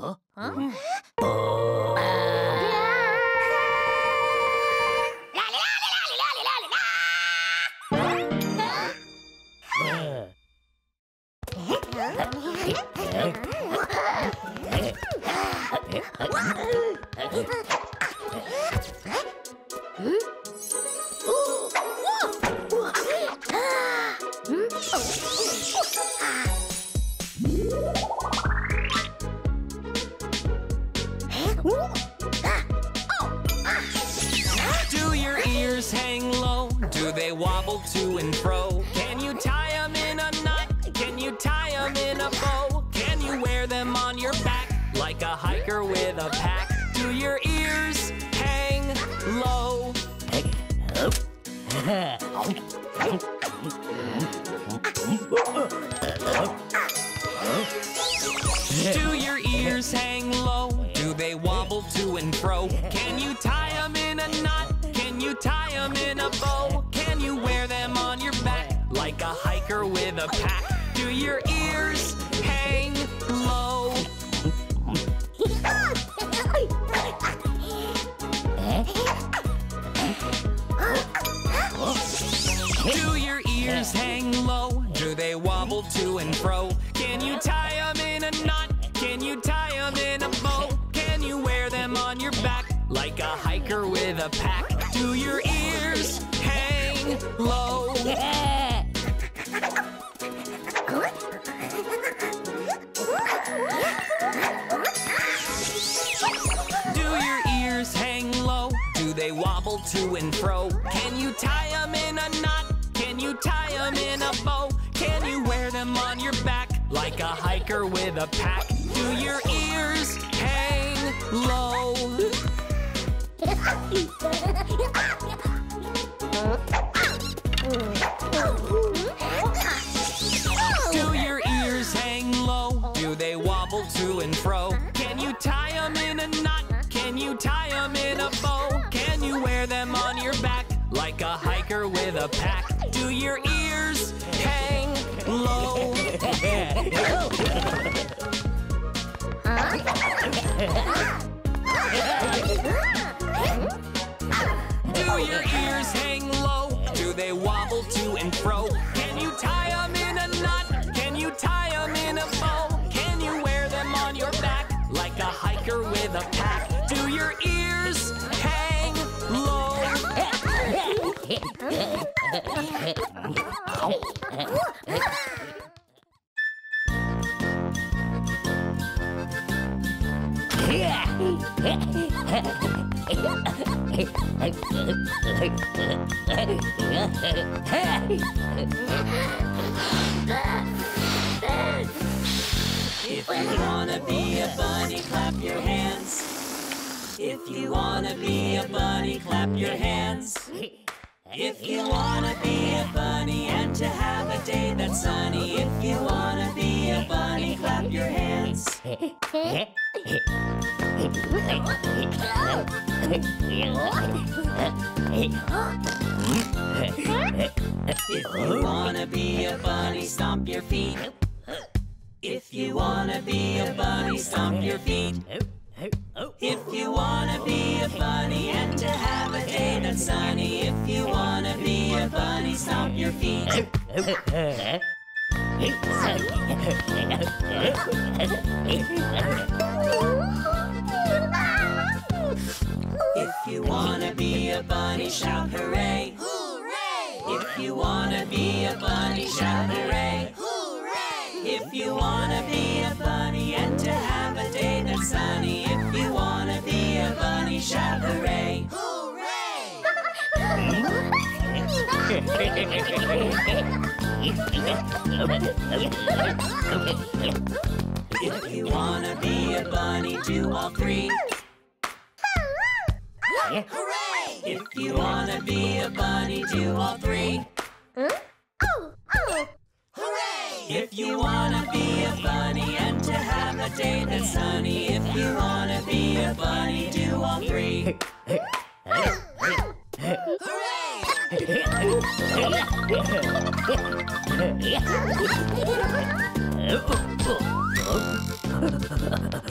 Do Do your ears hang low? Do they wobble to and fro? Can you tie them in a knot? Can you tie them in a bow? Can you wear them on your back like a hiker with a pack? Do your ears to and fro? Can you tie them in a knot? Can you tie them in a bow? Can you wear them on your back like a hiker with a pack? Do your ears hang low? Do your ears hang low? Do they wobble to and fro? Can you tie them in like a hiker with a pack? Do your ears hang low? Do your ears hang low? Do they wobble to and fro? Can you tie them in a knot? Can you tie them in a bow? Can you wear them on your back like a hiker with a pack? Do your ears Do your ears hang low? Do they wobble to and fro? Can you tie them in a knot? Can you tie them in a bow? Can you wear them on your back like a hiker with a pack? Do your ears hang low? If you wanna be a bunny, clap your hands. If you wanna be a bunny, clap your hands. If you wanna be a bunny and to have a day that's sunny, if you wanna be a bunny, clap your hands. If you wanna be a bunny, stomp your feet. If you wanna be a bunny, stomp your feet. If you wanna be a bunny and to have a day that's sunny, if bunny, stomp your feet. If you wanna be a bunny, shout hooray! Hooray! If you wanna be a bunny, shout hooray! Hooray! If you wanna be a bunny and to have a day that's sunny, if you wanna be a bunny, shout hooray! If you wanna be a bunny, do all three. Hooray! If you wanna be a bunny, do all three. Hooray! If you wanna be a bunny and to have a day that's sunny, if you wanna be a bunny, do all three.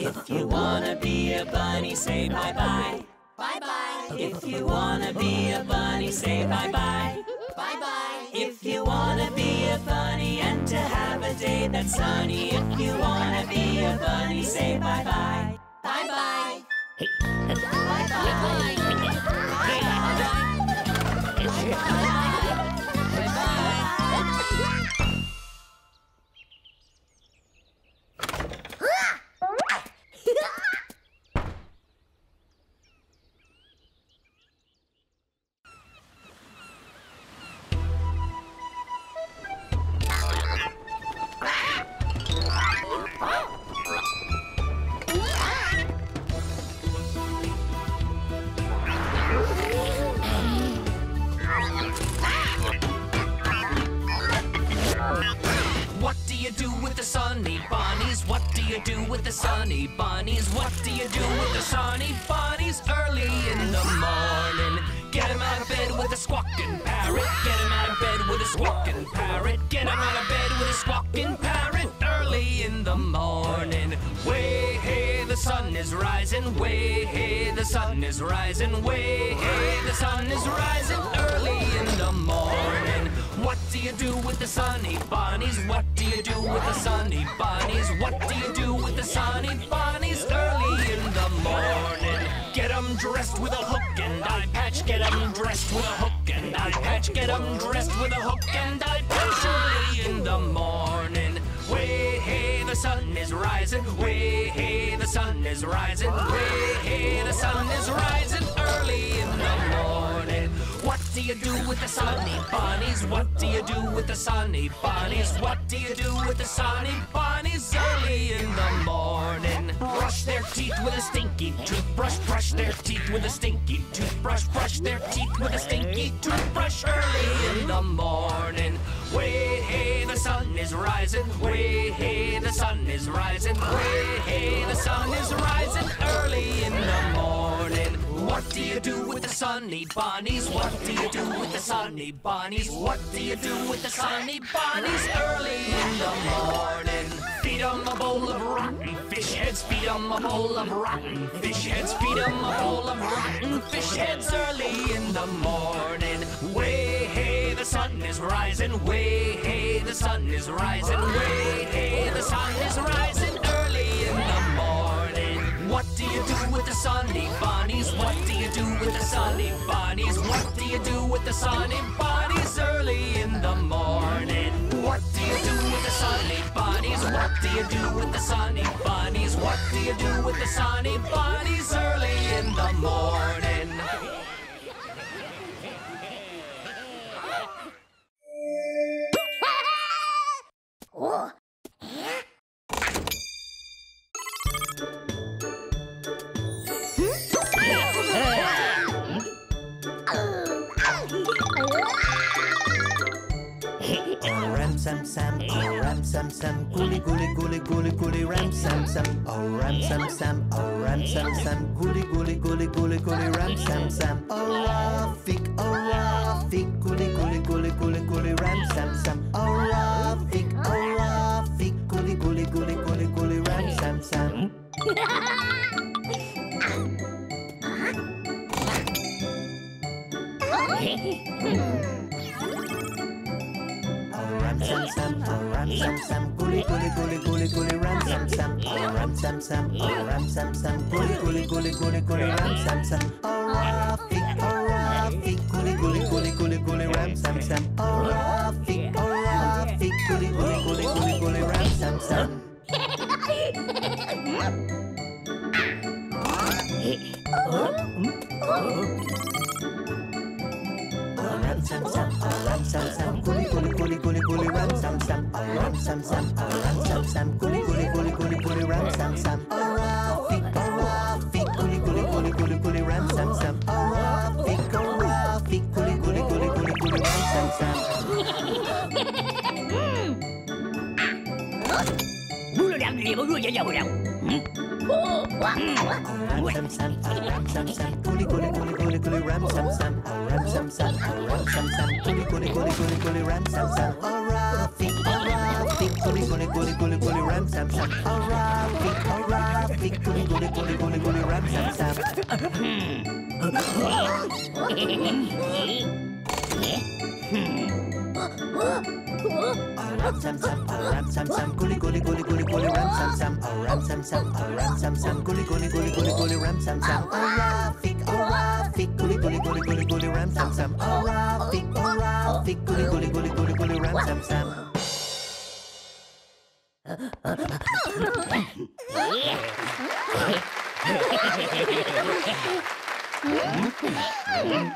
If you wanna be a bunny, say bye-bye. Bye-bye. If you wanna be a bunny, say bye-bye. Bye-bye. If you wanna be a bunny and to have a day that's sunny, if you wanna be a bunny, say bye-bye. Bye-bye. What bunnies? What do you do with the sunny bunnies early in the morning? Get 'em out of bed with a squawking parrot. Get 'em out of bed with a squawking parrot. Get 'em out of bed with a squawking parrot early in the morning. Way hey, the sun is rising. Way hey, the sun is rising. Way hey, the sun is rising early in the morning. What do you do with the sunny bunnies? What do you do with the sunny bunnies? What do you do with the sunny bunnies morning? Get 'em dressed with a hook and eye patch. Get 'em dressed with a hook and eye patch. Get 'em dressed with a hook and eye patch early in the morning. Way hey, the sun is rising. Way hey, the sun is rising. Way hey, the sun is rising early in do you do with the sunny bunnies? What do you do with the sunny bunnies? What do you do with the sunny bunnies early in the morning? Brush their teeth with a stinky toothbrush. Brush their teeth with a stinky toothbrush. Brush their teeth with a stinky toothbrush early in the morning. Way hey, the sun is rising. Way hey, the sun is rising. Way hey, the sun is rising early in the morning. What do you do with the sunny bunnies? What do you do with the sunny bunnies? What do you do with the sunny bunnies early in the morning? Feed 'em a bowl of rotten fish heads. Feed 'em a bowl of rotten fish heads. Feed 'em a bowl of rotten fish heads early in the morning. Way hey, the sun is rising. Way hey, the sun is rising. Way hey, the sun is rising you do with the sunny bunnies? What do you do with the sunny bunnies? What do you do with the sunny bunnies early in the morning? What do you do with the sunny bunnies? What do you do with the sunny bunnies? What do you do with the sunny bunnies early in the morning? Gully gully gully gully ram sam sam. Oh ram sam sam, oh ram sam sam, gully gully gully gully gully ram sam sam. Oh Rafik, oh Rafik, gully gully gully gully gully ram sam sam. Oh Rafik, oh Rafik, gully gully gully gully gully ram sam sam. Oh ram sam sam, oh sam sam, gully gully gully gully gully ram sam sam. Oh ram sam sam, oh ram sam sam, gully gully gully gully gully ram sam sam. Oh Rafik, oh Rafik, gully gully gully gully gully ram sam sam. Oh Rafik, oh Rafik, gully gully gully gully gully ram sam sam. Oh ram sam sam, oh ram sam sam, gully gully gully sam sam, oh ram sam sam, gully gully gully gully gully ram sam sam. Oh Rafik, oh Rafik, gully gully gully gully gully ram sam sam. Oh Rafik, oh Rafik, gully gully gully gully gully ram sam sam. Oh ram sam sam, oh ram sam sam, gully gully gully gully gully ram sam sam. Oh ram sam sam, oh ram sam sam, gully gully gully gully gully ram sam sam. Gully gully gully ram sam sam. Oh Rafi, oh Rafi, gully gully gully gully gully ram sam sam. Oh ram sam sam, oh ram sam sam, gully gully gully gully gully ram sam sam. Oh ram sam sam, oh ram sam sam, gully gully gully gully gully ram sam sam. Oh Rafi, oh Rafi, gully gully gully gully gully ram sam sam. Oh Rafi, oh gully gully gully gully ram sam sam. Who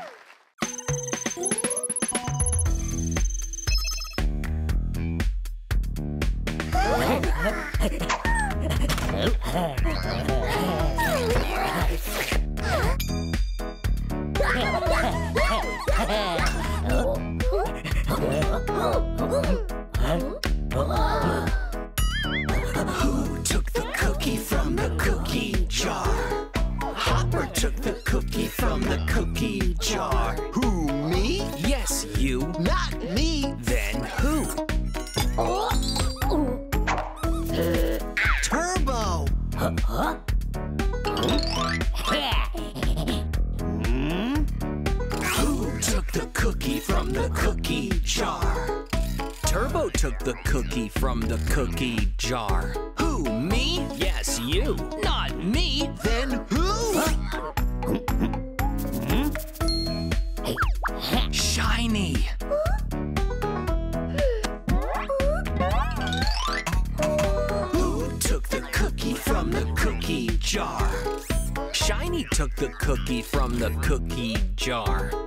took the cookie from the cookie jar. Who, me? Yes, you. Not me. Then who? Shiny. Who took the cookie from the cookie jar? Shiny took the cookie from the cookie jar.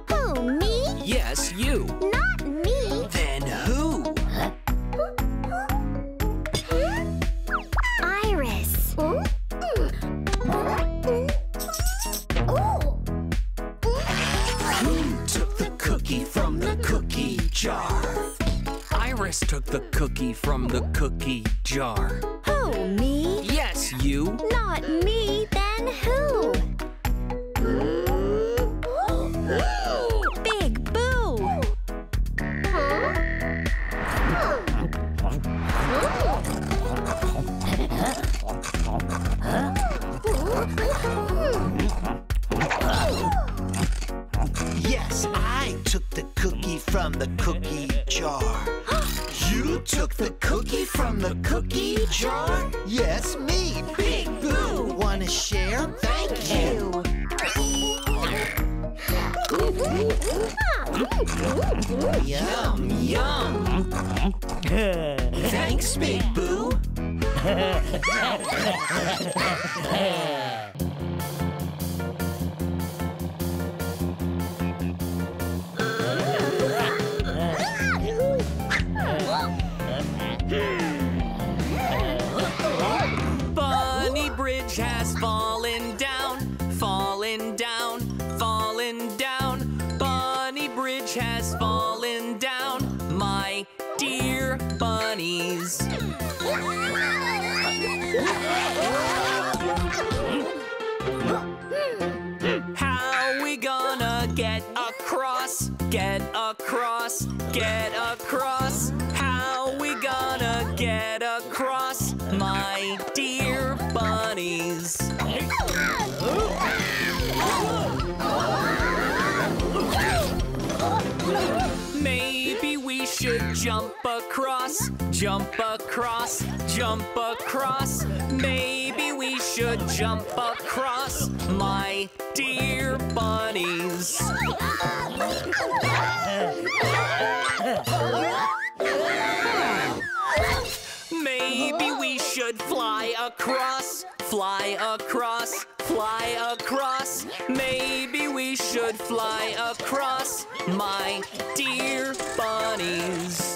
Get across, get across. How we gonna get across, my dear bunnies? Maybe we should jump across, jump across, jump across. Maybe should jump across, my dear bunnies. Maybe we should fly across, fly across, fly across. Maybe we should fly across, my dear bunnies.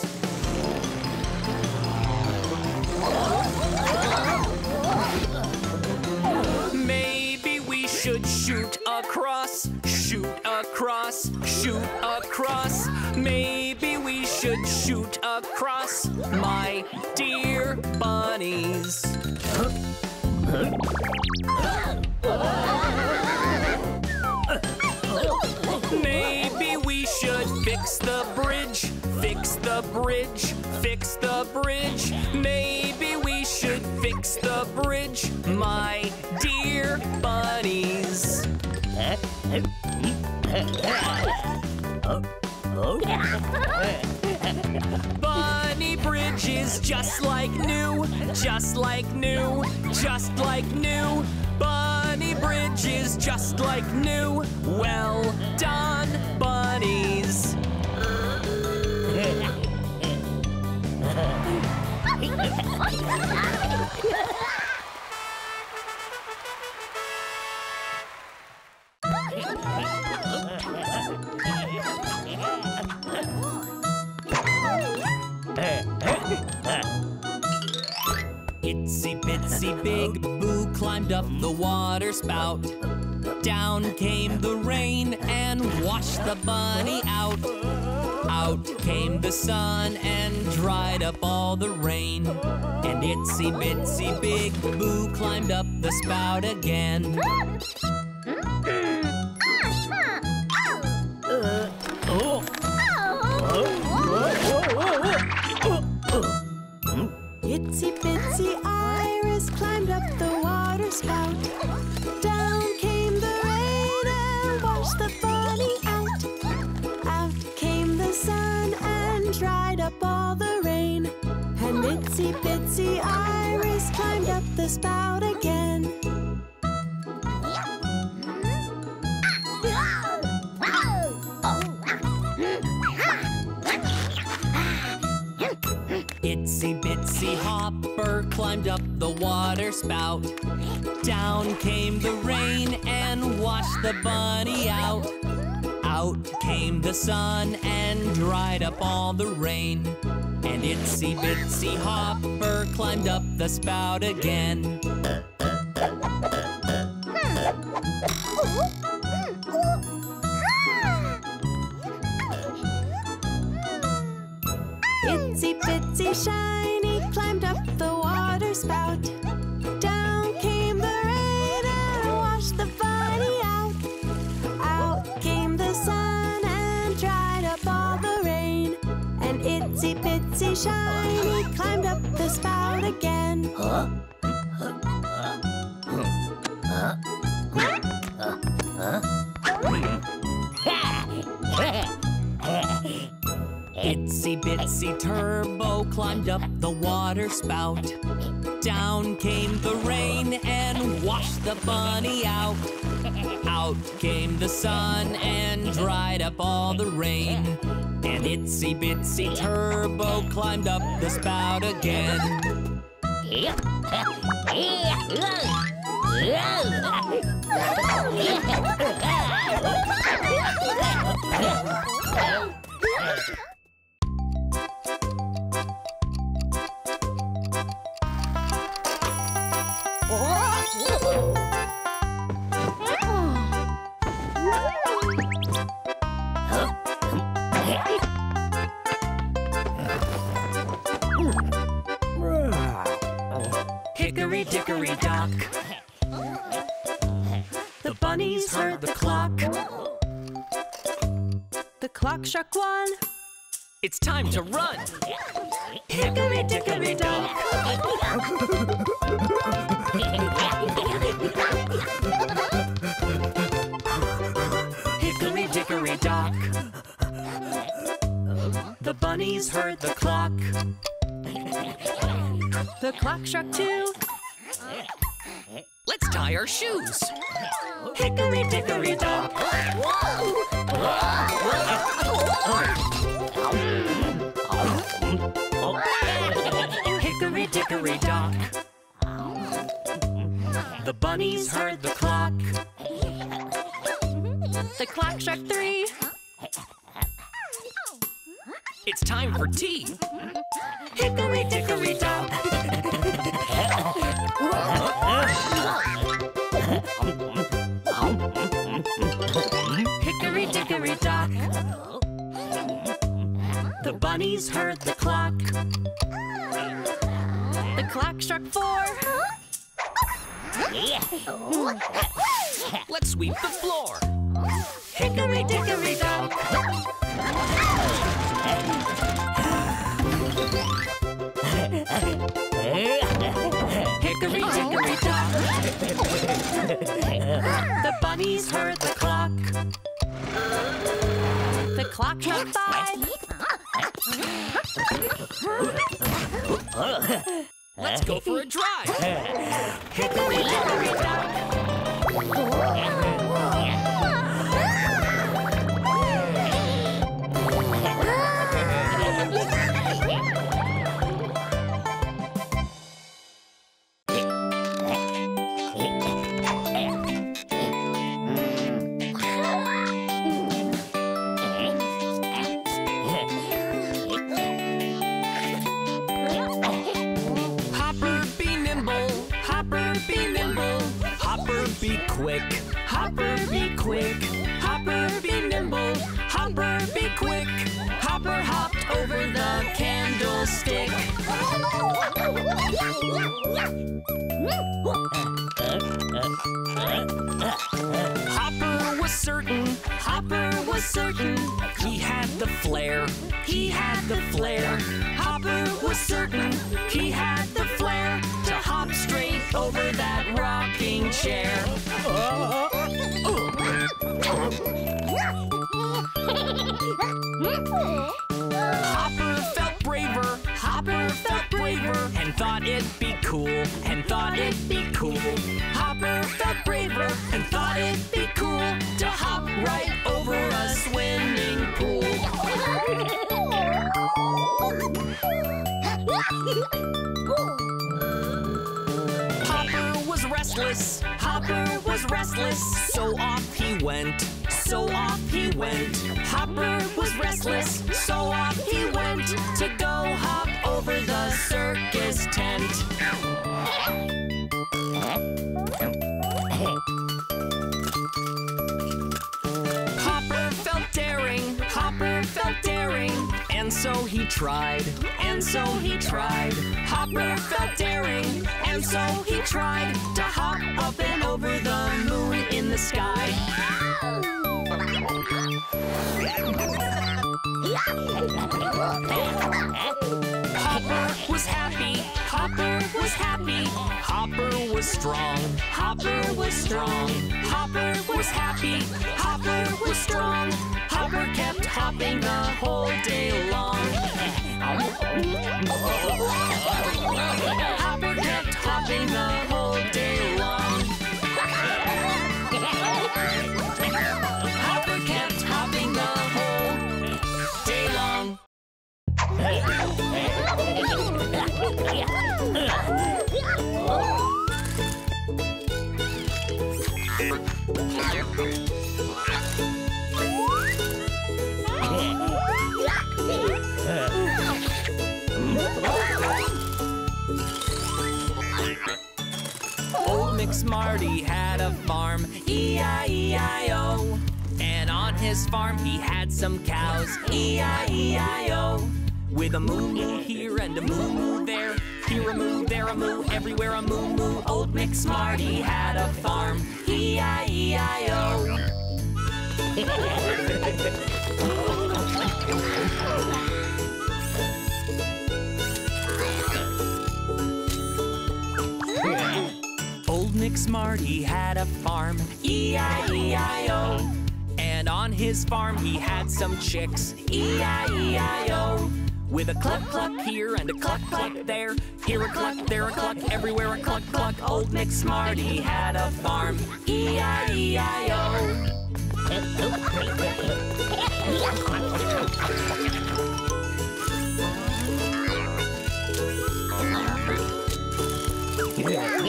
Maybe we should fix the bridge, fix the bridge, fix the bridge. Maybe we should fix the bridge, my dear bunnies. Bunny Bridge is just like new, just like new, just like new. Bunny Bridge is just like new. Well done, bunnies. up the water spout. Down came the rain and washed the bunny out. Out came the sun and dried up all the rain. And itsy bitsy big boo climbed up the spout again. Hmm? Bitsy iris climbed up the spout again. Itsy bitsy hopper climbed up the water spout. Down came the rain and washed the bunny out. Out came the sun and dried up all the rain. And itsy bitsy hopper climbed up the spout again. Shiny climbed up the spout again. Itsy bitsy turbo climbed up the water spout. Down came the rain and washed the bunny out. Out came the sun and dried up all the rain. And itsy bitsy turbo climbed up the spout again. One. It's time to run. Hickory dickory dock. Hickory dickory dock. The bunnies heard the clock. The clock struck two. Let's tie our shoes. Hickory dickory dock. Hickory dickory dock. The bunnies heard the clock. The clock struck three. It's time for tea. Hickory dickory dock. Hickory dickory dock. The bunnies heard the clock. The clock struck four. Let's sweep the floor. Hickory dickory dock. The bunnies heard the clock. The clock struck five. Let's go for a drive. Hickory dickory dock. Hopper was certain, Hopper was certain he had the flair, he had the flair. Hopper was certain he had the flair to hop straight over that rocking chair. Hopper felt braver, Hopper felt braver, and thought it'd be cool, and thought it'd be cool. Hopper felt braver, and thought it'd be cool to hop right over a swimming pool. Hopper was restless, Hopper was restless, so off he went, so off he went. Hopper was restless, so off he went to go hop over the circus tent. Hopper felt daring, Hopper felt daring, and so he tried, and so he tried. Hopper felt daring, and so he tried to hop up and over the moon in the sky. Hopper was happy, Hopper was happy. Hopper was strong, Hopper was strong. Hopper was happy, Hopper was strong. Hopper kept hopping the whole day long. McSmarty had a farm, E-I-E-I-O. And on his farm he had some cows, E-I-E-I-O. With a moo moo here and a moo moo there, here a moo, there a moo, everywhere a moo moo. Old McSmarty had a farm, E-I-E-I-O. Old McSmarty had a farm, E-I-E-I-O. And on his farm he had some chicks, E-I-E-I-O. With a cluck cluck here and a cluck cluck there, here a cluck, there a cluck, everywhere a cluck cluck. Old McSmarty had a farm, E-I-E-I-O. Old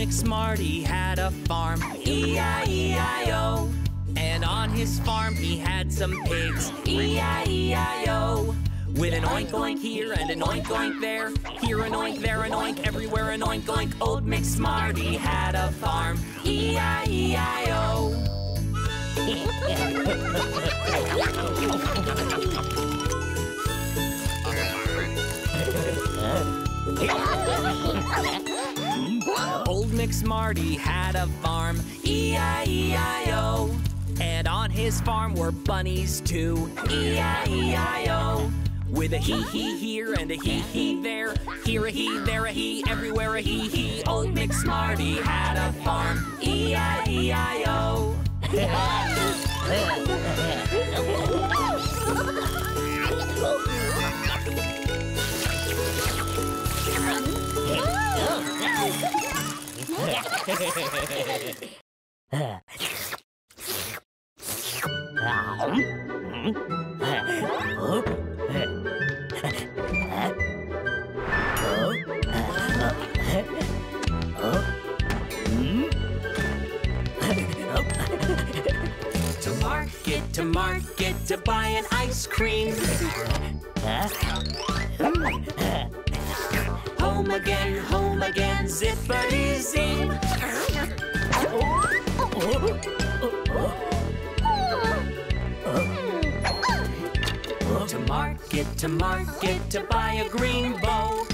McSmarty had a farm, E-I-E-I-O. And on his farm he had some pigs, E-I-E-I-O. With an oink oink here and an oink oink there, here an oink, there an oink, everywhere an oink oink. Old McSmarty had a farm, E-I-E-I-O. Old McSmarty had a farm, E-I-E-I-O. And on his farm were bunnies too, E-I-E-I-O. With a hee hee here and a hee hee there. Here a hee, there a hee, everywhere a hee hee. Old McSmarty had a farm. E I E I O. To market, to market, to buy an ice cream. Home again, home again, zippity zing. To market, to market, to buy a green bow.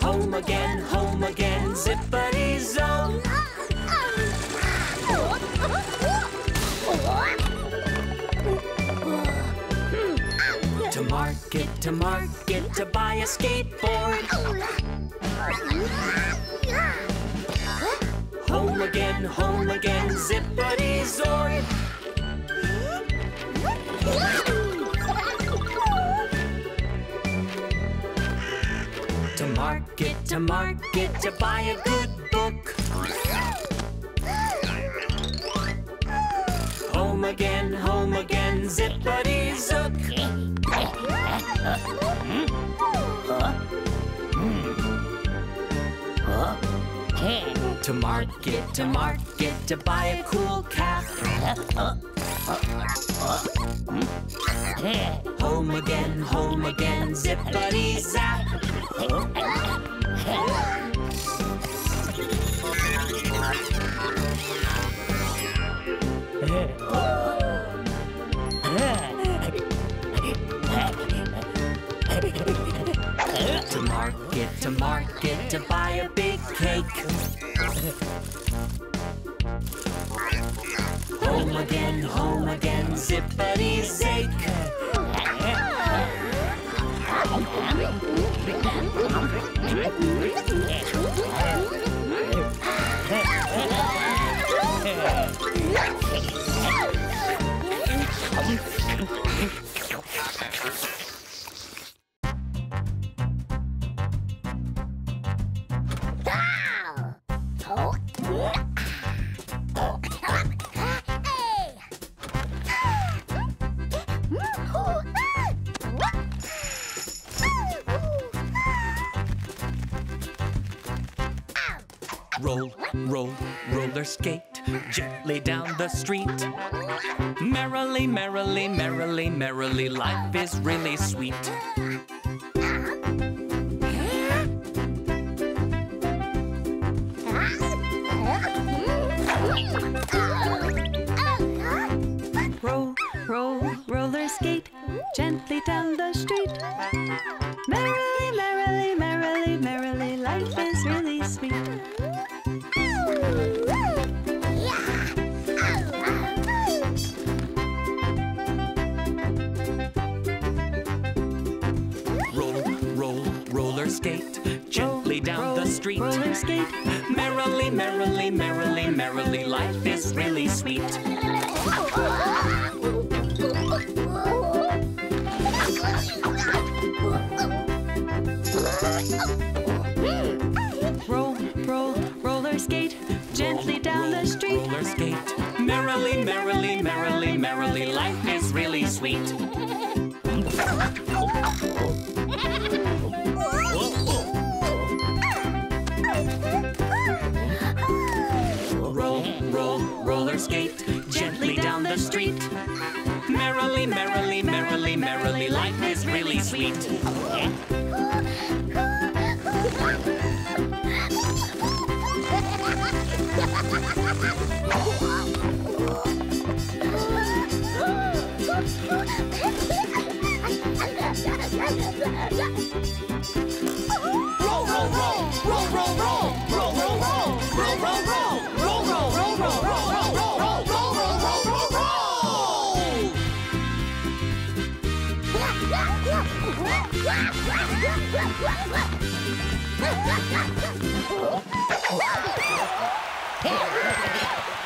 Home again, home again, zippity zone. To market, to buy a skateboard. Home again, home again, zippity zord. To market, to market, to buy a good book. Home again, home again, zippity zook. To market, to market, to buy a cool cap. Home again, home again, zippity zap. To market, to market, to buy a big cake. Home again, home again, zippity zake. skate gently down the street. Merrily, merrily, merrily, merrily, life is really sweet. Life is really sweet. Roll, roll, roller skate gently down the street. Roller skate. Merrily, merrily, merrily, merrily, life is really sweet. Oh! Here.